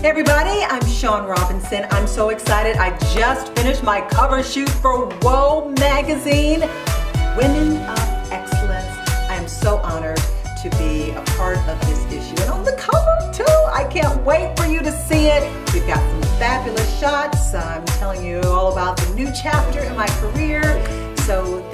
Hey everybody, I'm Shaun Robinson. I'm so excited. I just finished my cover shoot for WOE magazine, Women of Excellence. I am so honored to be a part of this issue and on the cover too. I can't wait for you to see it. We've got some fabulous shots. I'm telling you all about the new chapter in my career. So